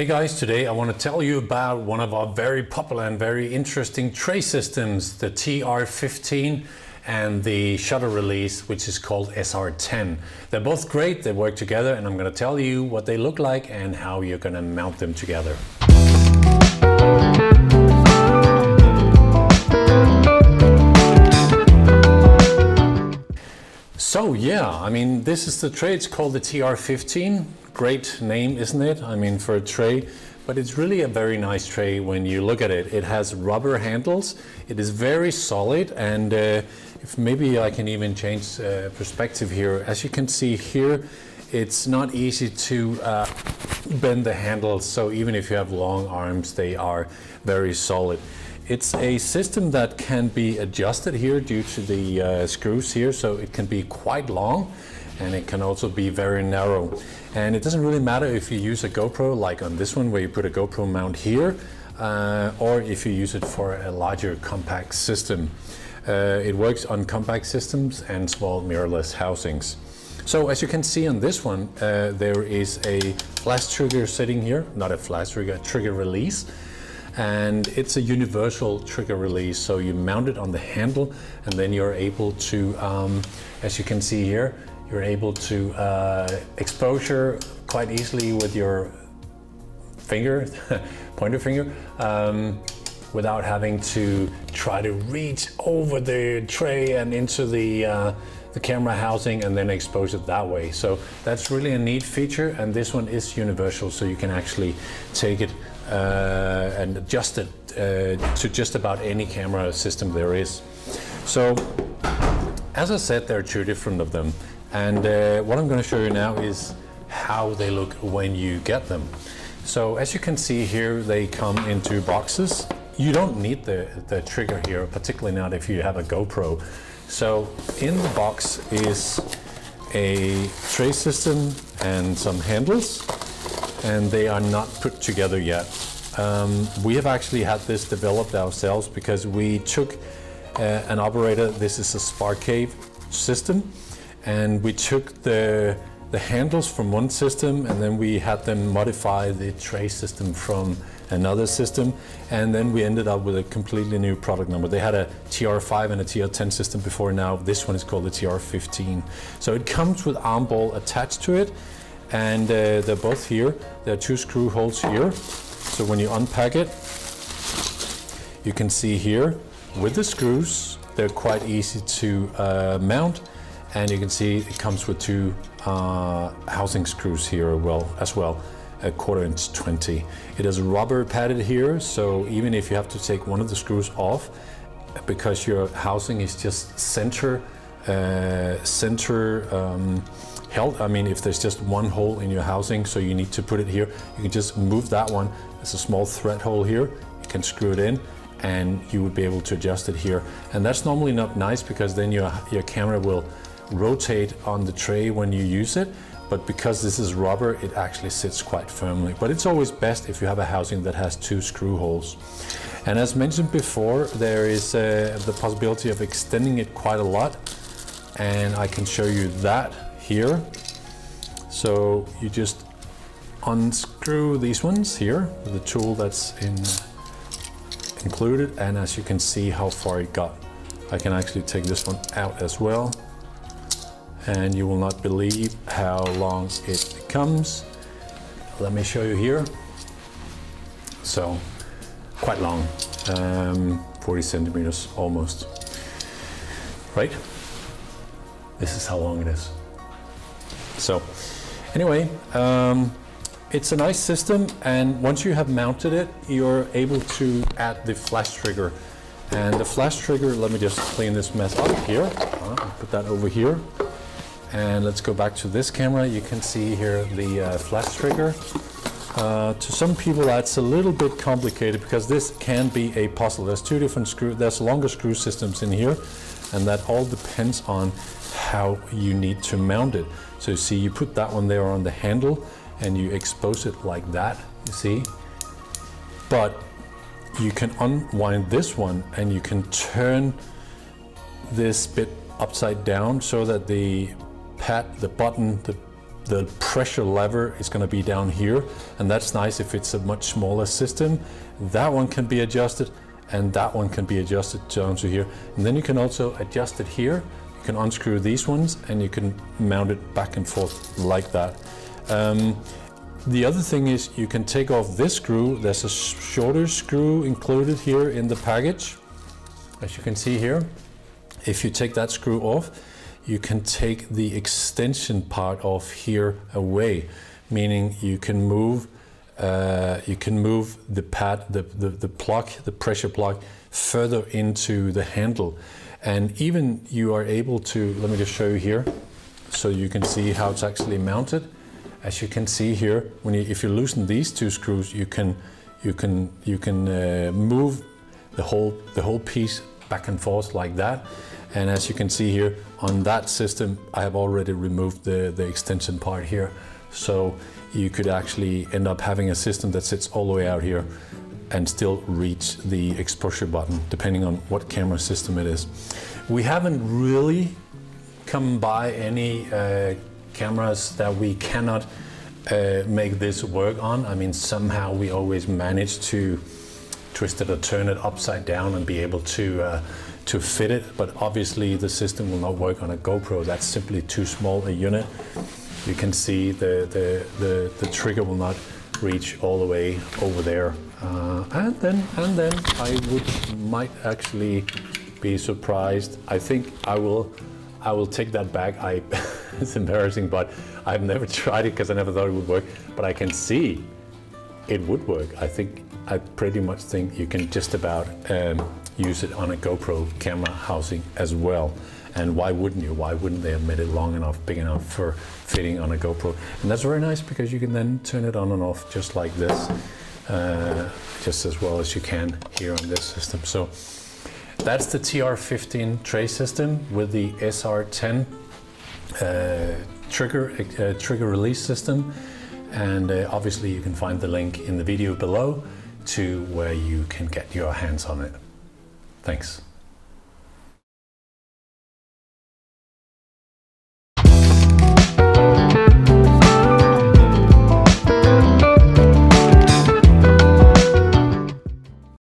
Hey guys, today I want to tell you about one of our very popular and very interesting tray systems, the TR15 and the shutter release, which is called SR10. They're both great, they work together, and I'm going to tell you what they look like and how you're going to mount them together. So yeah, I mean, this is the tray. It's called the TR15. Great name, isn't it? I mean, for a tray, but it's really a very nice tray when you look at it. It has rubber handles. It is very solid, and uh, if maybe I can even change uh, perspective here. As you can see here, it's not easy to uh, bend the handles. So even if you have long arms, they are very solid. It's a system that can be adjusted here due to the uh, screws here, so it can be quite long and it can also be very narrow. And it doesn't really matter if you use a GoPro like on this one where you put a GoPro mount here uh, or if you use it for a larger compact system. Uh, it works on compact systems and small mirrorless housings. So as you can see on this one, uh, there is a flash trigger sitting here, not a flash trigger, a trigger release and it's a universal trigger release so you mount it on the handle and then you're able to um, as you can see here you're able to uh, exposure quite easily with your finger pointer finger um, without having to try to reach over the tray and into the uh, the camera housing and then expose it that way. So that's really a neat feature and this one is universal so you can actually take it uh, and adjust it uh, to just about any camera system there is. So as I said there are two different of them and uh, what I'm going to show you now is how they look when you get them. So as you can see here they come into boxes. You don't need the, the trigger here, particularly not if you have a GoPro. So in the box is a tray system and some handles and they are not put together yet. Um, we have actually had this developed ourselves because we took uh, an operator, this is a Sparkave system, and we took the, the handles from one system and then we had them modify the tray system from another system, and then we ended up with a completely new product number. They had a TR5 and a TR10 system before now. This one is called the TR15. So it comes with arm ball attached to it, and uh, they're both here. There are two screw holes here. So when you unpack it, you can see here with the screws, they're quite easy to uh, mount and you can see it comes with two uh, housing screws here well, as well a quarter inch 20. It is rubber padded here, so even if you have to take one of the screws off, because your housing is just center, uh, center um, held. I mean, if there's just one hole in your housing, so you need to put it here, you can just move that one. It's a small thread hole here. You can screw it in and you would be able to adjust it here. And that's normally not nice because then your, your camera will rotate on the tray when you use it but because this is rubber, it actually sits quite firmly. But it's always best if you have a housing that has two screw holes. And as mentioned before, there is uh, the possibility of extending it quite a lot. And I can show you that here. So you just unscrew these ones here, with the tool that's in, included. And as you can see how far it got, I can actually take this one out as well and you will not believe how long it becomes. Let me show you here. So, quite long, um, 40 centimeters almost. Right? This is how long it is. So, anyway, um, it's a nice system, and once you have mounted it, you're able to add the flash trigger. And the flash trigger, let me just clean this mess up here. Uh, put that over here. And let's go back to this camera. You can see here the uh, flash trigger. Uh, to some people that's a little bit complicated because this can be a puzzle. There's two different screw, there's longer screw systems in here and that all depends on how you need to mount it. So see you put that one there on the handle and you expose it like that, you see. But you can unwind this one and you can turn this bit upside down so that the pad, the button, the, the pressure lever is going to be down here, and that's nice if it's a much smaller system. That one can be adjusted, and that one can be adjusted down to here. And then you can also adjust it here. You can unscrew these ones, and you can mount it back and forth like that. Um, the other thing is you can take off this screw. There's a shorter screw included here in the package, as you can see here. If you take that screw off, you can take the extension part off here away, meaning you can move uh, you can move the pad, the, the, the plug, the pressure plug further into the handle. And even you are able to, let me just show you here, so you can see how it's actually mounted. As you can see here, when you, if you loosen these two screws, you can you can you can uh, move the whole the whole piece back and forth like that. And as you can see here on that system, I have already removed the, the extension part here. So you could actually end up having a system that sits all the way out here and still reach the exposure button, depending on what camera system it is. We haven't really come by any uh, cameras that we cannot uh, make this work on. I mean, somehow we always manage to twist it or turn it upside down and be able to uh, to fit it. But obviously, the system will not work on a GoPro. That's simply too small a unit. You can see the the, the, the trigger will not reach all the way over there. Uh, and then and then I would might actually be surprised. I think I will I will take that back. I it's embarrassing, but I've never tried it because I never thought it would work. But I can see it would work. I think I pretty much think you can just about um, use it on a GoPro camera housing as well. And why wouldn't you? Why wouldn't they have made it long enough, big enough for fitting on a GoPro? And that's very nice because you can then turn it on and off just like this, uh, just as well as you can here on this system. So that's the TR15 tray system with the SR10 uh, trigger uh, trigger release system. And uh, obviously you can find the link in the video below to where you can get your hands on it. Thanks.